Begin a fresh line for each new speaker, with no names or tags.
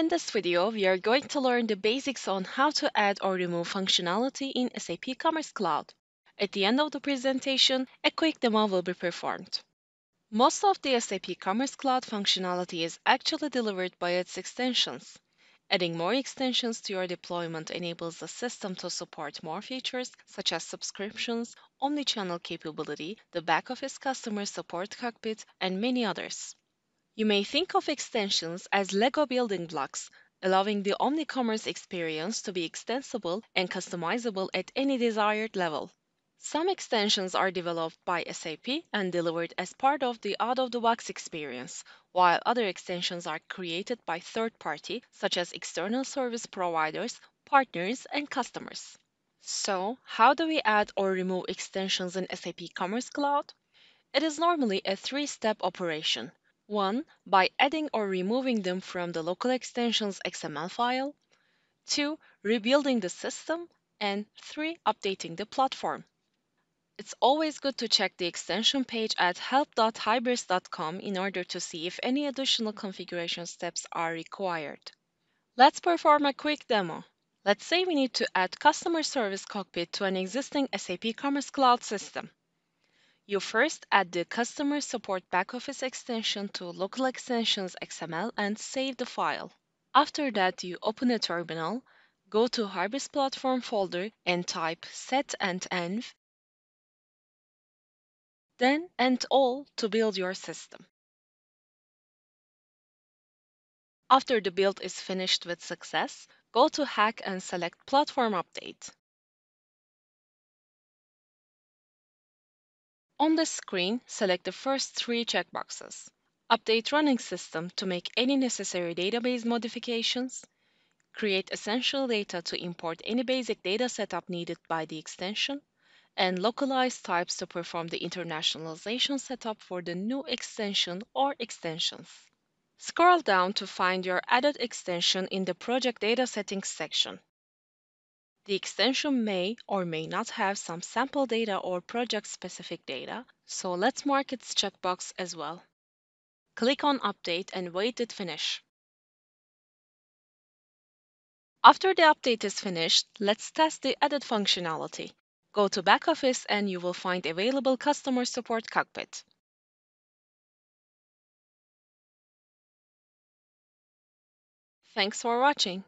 In this video, we are going to learn the basics on how to add or remove functionality in SAP Commerce Cloud. At the end of the presentation, a quick demo will be performed. Most of the SAP Commerce Cloud functionality is actually delivered by its extensions. Adding more extensions to your deployment enables the system to support more features such as subscriptions, omnichannel capability, the back-office customer support cockpit, and many others. You may think of extensions as Lego building blocks, allowing the omnicommerce experience to be extensible and customizable at any desired level. Some extensions are developed by SAP and delivered as part of the out-of-the-box experience, while other extensions are created by third party, such as external service providers, partners, and customers. So, how do we add or remove extensions in SAP Commerce Cloud? It is normally a three-step operation. 1. By adding or removing them from the local extensions XML file. 2. Rebuilding the system. And 3. Updating the platform. It's always good to check the extension page at help.hybris.com in order to see if any additional configuration steps are required. Let's perform a quick demo. Let's say we need to add Customer Service Cockpit to an existing SAP Commerce Cloud system. You first add the Customer Support Backoffice extension to Local Extensions XML and save the file. After that, you open a terminal, go to Hybris Platform folder and type set and env, then ant all to build your system. After the build is finished with success, go to HAC and select Platform Update. On the screen, select the first three checkboxes. Update running system to make any necessary database modifications. Create essential data to import any basic data setup needed by the extension. And localize types to perform the internationalization setup for the new extension or extensions. Scroll down to find your added extension in the Project Data Settings section. The extension may or may not have some sample data or project-specific data, so let's mark its checkbox as well. Click on Update and wait it finish. After the update is finished, let's test the added functionality. Go to Backoffice and you will find available Customer Support Cockpit. Thanks for watching.